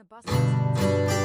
the bus.